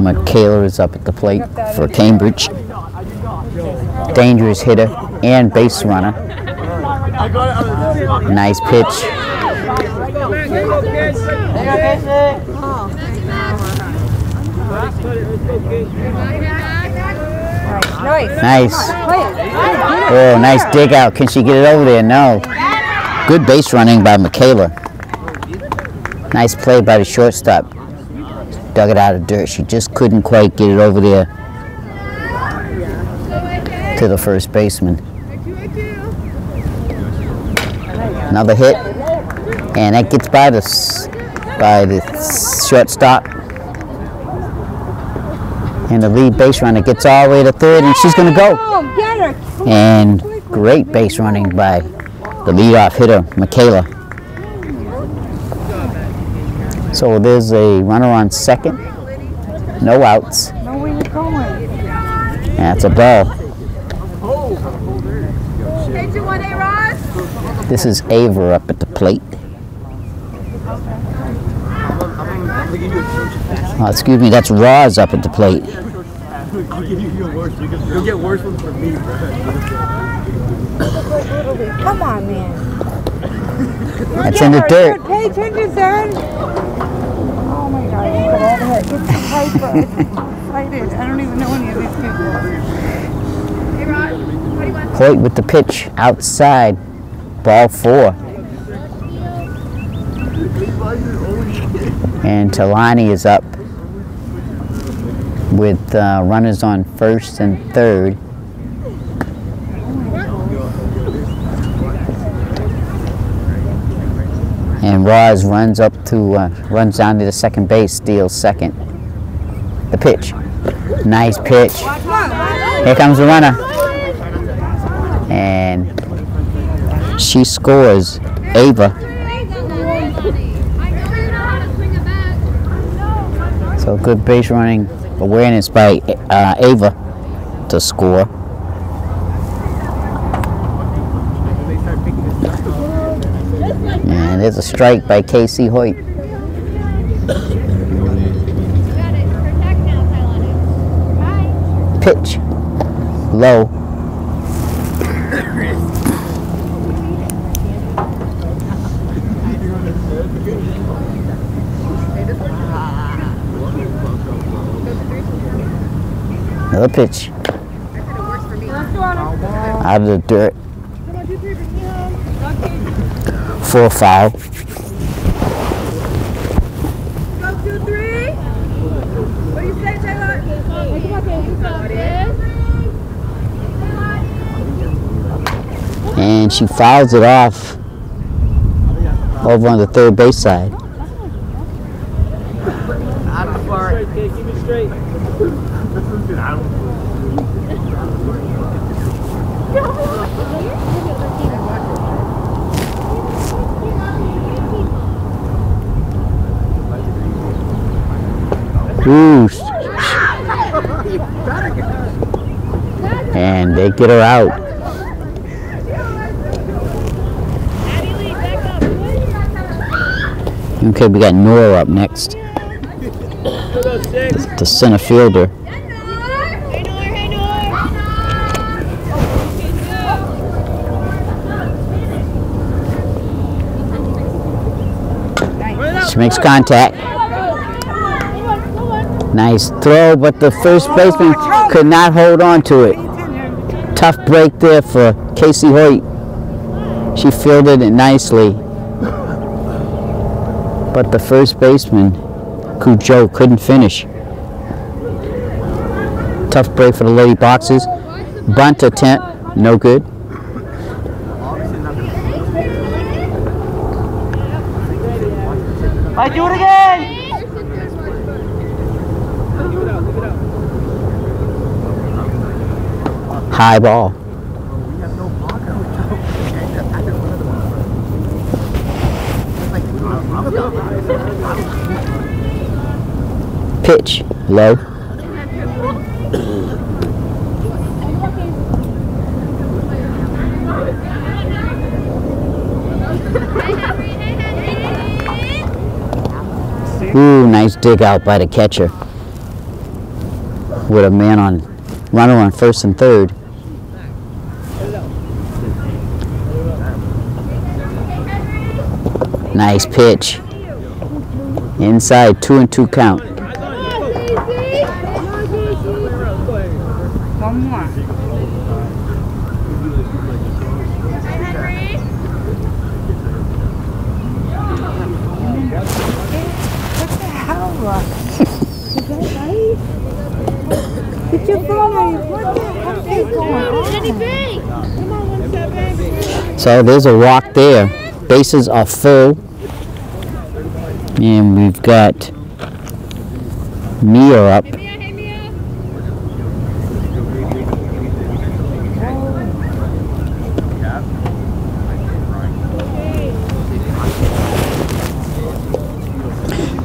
Michaela is up at the plate for Cambridge. Dangerous hitter and base runner. Nice pitch. Nice. Oh, nice dig out. Can she get it over there? No. Good base running by Michaela. Nice play by the shortstop. Dug it out of dirt. She just couldn't quite get it over there to the first baseman. Another hit, and that gets by the by the shortstop. And the lead base runner gets all the way to third, and she's gonna go. Oh, get her. And great base running by the leadoff hitter, Michaela. So there's a runner on second, no outs. Know where you're going. That's a ball. Hey, two, one, eight, Ross. This is Ava up at the plate. Oh, excuse me, that's Roz up at the plate. You'll get worse ones from me. Come on, man. That's in the dirt. Pay attention, son. Oh my God, you got all the. Get some paper. (laughs) Excited. I don't even know any of these people. Hoyt with the pitch outside, ball four. And Talani is up with uh, runners on first and third. And Roz runs up to, uh, runs down to the second base, steals second. The pitch. Nice pitch. Here comes the runner. And she scores Ava. So good base running awareness by uh, Ava to score. And there's a strike by Casey Hoyt. Pitch. Low. Pitch. Out of the dirt. Say, Taylor? And she fouls it off over on the third base side. Ooh. And they get her out. Okay, we got Nora up next, the center fielder. She makes contact. Nice throw, but the first baseman could not hold on to it. Tough break there for Casey Hoyt. She fielded it nicely. But the first baseman, Cujo, couldn't finish. Tough break for the Lady Boxers. Bunt attempt, no good. I do it again. High ball. Pitch, low. Ooh, nice dig out by the catcher. With a man on, runner on first and third. Nice pitch. Inside, two and two count. One more. What the hell? Is that right? Get your phone. What the heck is going on? So there's a walk there. Bases are full. And we've got Mia up.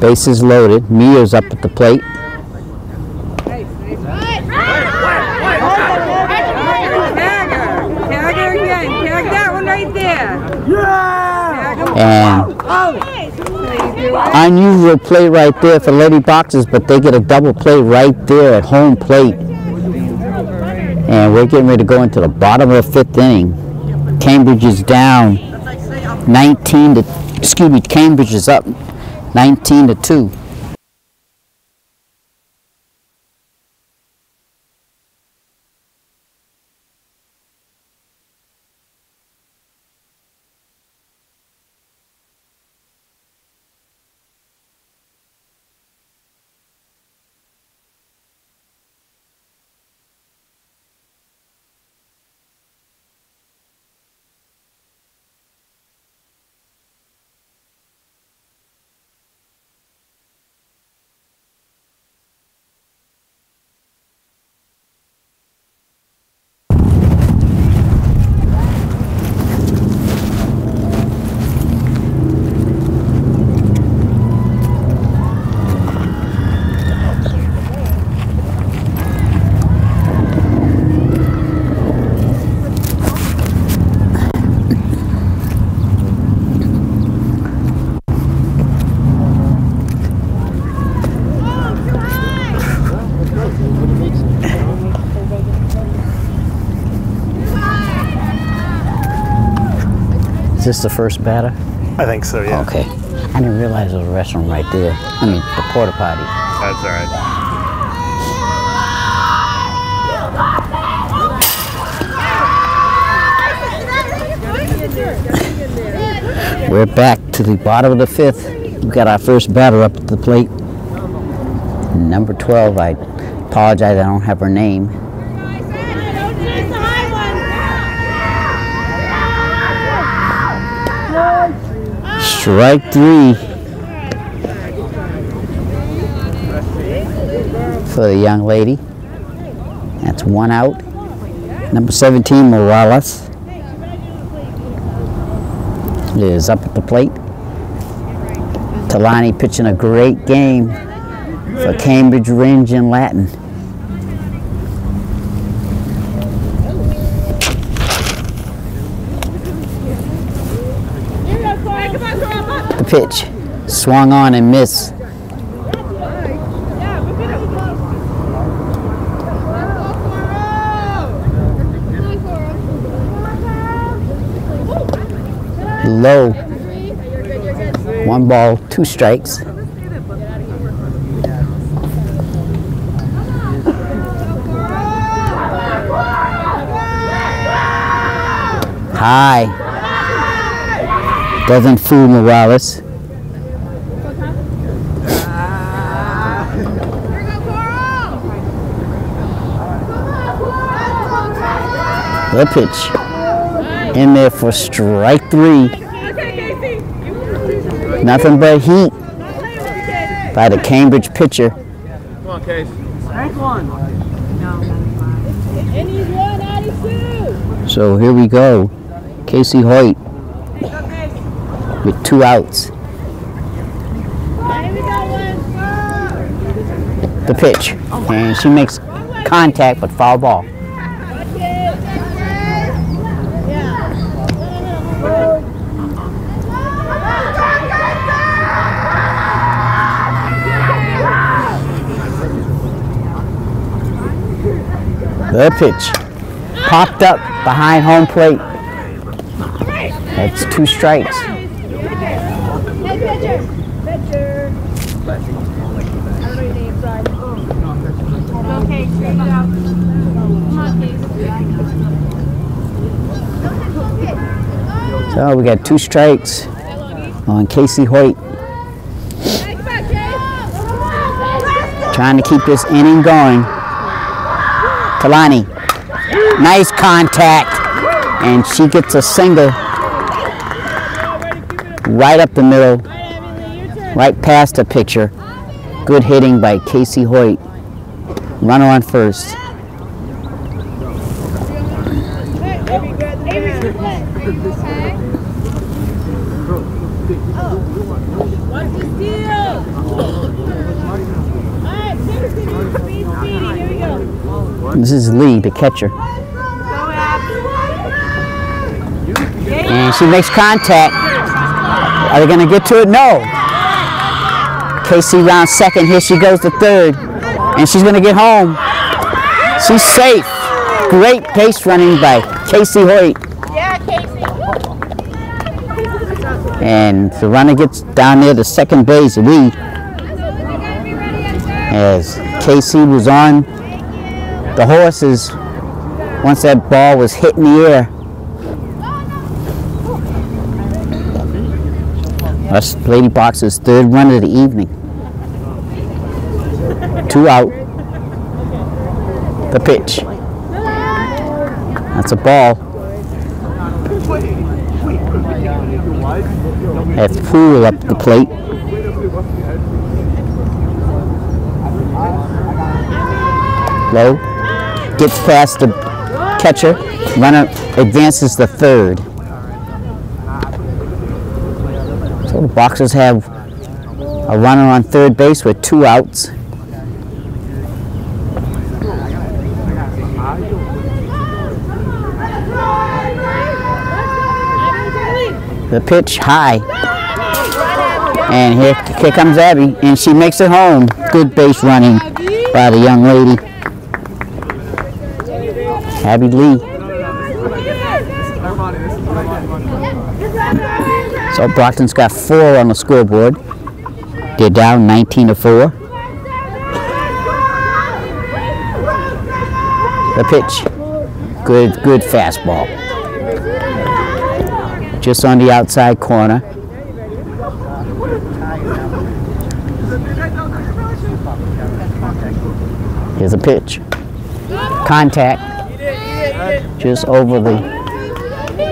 Bases loaded. Mia's up at the plate. Tagger. Unusual play right there for Lady Boxers, but they get a double play right there at home plate. And we're getting ready to go into the bottom of the fifth inning. Cambridge is down 19 to, excuse me, Cambridge is up 19 to 2. this the first batter? I think so, yeah. Okay. I didn't realize there was a restroom right there. I mean, the porta potty. That's all right. We're back to the bottom of the fifth. We've got our first batter up at the plate. Number 12, I apologize, I don't have her name. Strike three for the young lady. That's one out. Number 17, Morales, is up at the plate. Talani pitching a great game for Cambridge Rindge in Latin. Pitch swung on and missed. Low. One ball, two strikes. High. Doesn't fool Morales. The pitch. In there for strike three. Nothing but heat by the Cambridge pitcher. Come on, Case. And he's 192. So here we go. Casey Hoyt with two outs. Here we go, one. The pitch. And she makes contact with foul ball. The pitch. Popped up behind home plate. That's two strikes. So we got two strikes on Casey Hoyt. Trying to keep this inning going. Kalani. Nice contact. And she gets a single right up the middle, right past the pitcher. Good hitting by Casey Hoyt. Runner on first. What's the deal? All right, Speedy, speed, speedy. Here we go. This is Lee, the catcher. And she makes contact. Are they going to get to it? No. Casey round second. Here she goes to third. And she's going to get home. She's safe. Great pace running by Casey Hoyt. Yeah, Casey. And the runner gets down there to second base. Lee, as Casey was on the horses, once that ball was hit in the air, That's Lady Boxer's third run of the evening. Two out. The pitch. That's a ball. That's Poole up the plate. Low. Gets past the catcher. Runner advances to third. So the Boxers have a runner on third base with two outs. The pitch high. And here, here comes Abby, and she makes it home. Good base running by the young lady. Abby Lee. So Brockton's got four on the scoreboard. They're down 19 to 4. The pitch. Good, good fastball. Just on the outside corner. Here's a pitch. Contact. Over the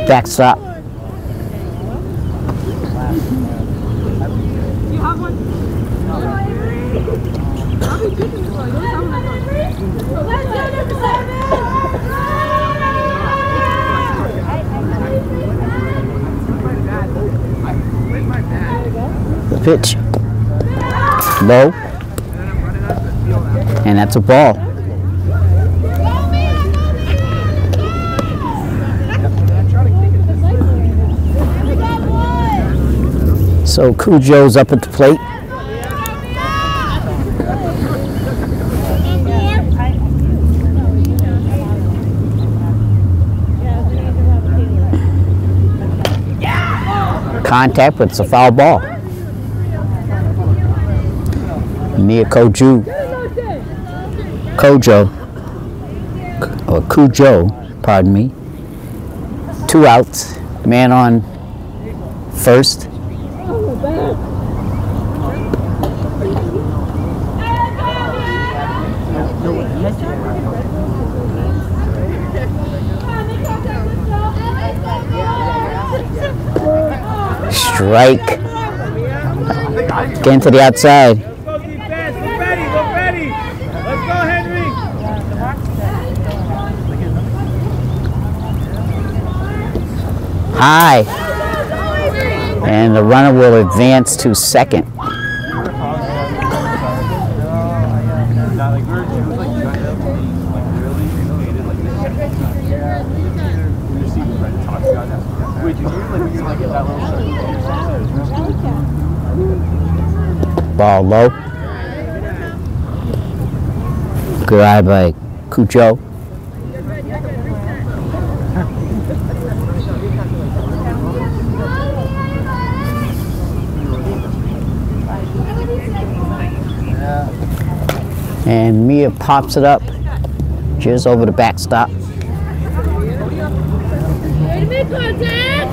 backstop. The pitch. Low. And that's a ball. So Cujo's up at the plate. Contact, but it's a foul ball. Near Koju. Kojo. Or Cujo, pardon me. Two outs. Man on first. Strike. Getting to the outside. High. And the runner will advance to second. Low. Good eye by Cujo. And Mia pops it up just over the backstop. Wait a minute, contact!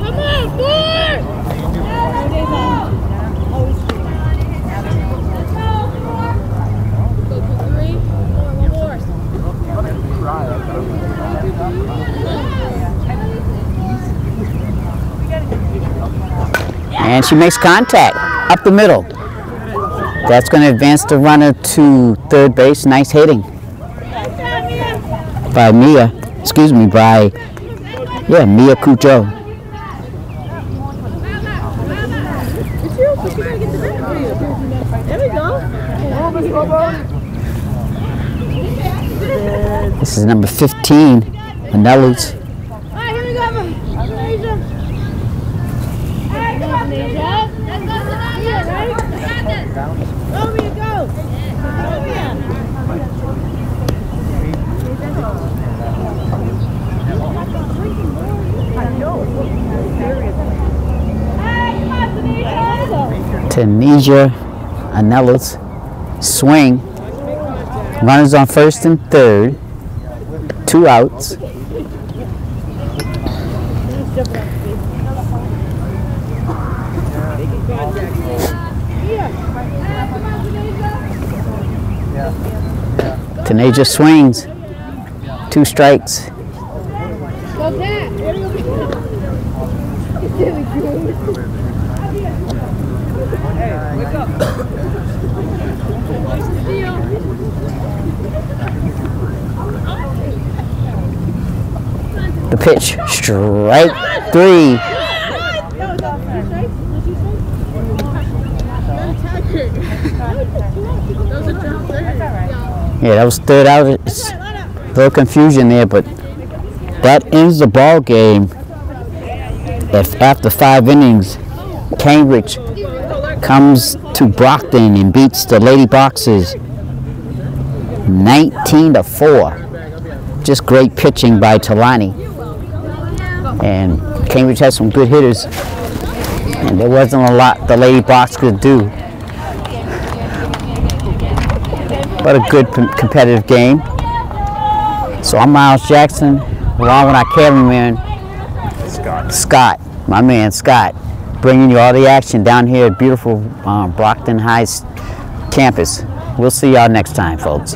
Come on, four! Go to three, four, one more. And she makes contact up the middle. That's going to advance the runner to third base. Nice hitting by Mia. Excuse me, by yeah Mia Cujo. This is number 15, Manelos. All right, here we go. Asia. All right, come on, Asia. Let's go, Asia. Ready? Got this. Romeo, go. Romeo. Hey, come Tanisha. Taneja Swing. Runners on first and third. Two outs. Taneja swings. Two strikes. Pitch. Strike three. Yeah, that was third out. It's a little confusion there, but that ends the ball game. If after five innings, Cambridge comes to Brockton and beats the Lady Boxers 19 to 4. Just great pitching by Talani. And Cambridge has some good hitters. And there wasn't a lot the Lady Box could do. But a good competitive game. So I'm Miles Jackson, along with our cameraman, Scott. Scott, my man Scott. bringing you all the action down here at beautiful uh, Brockton High campus. We'll see y'all next time, folks.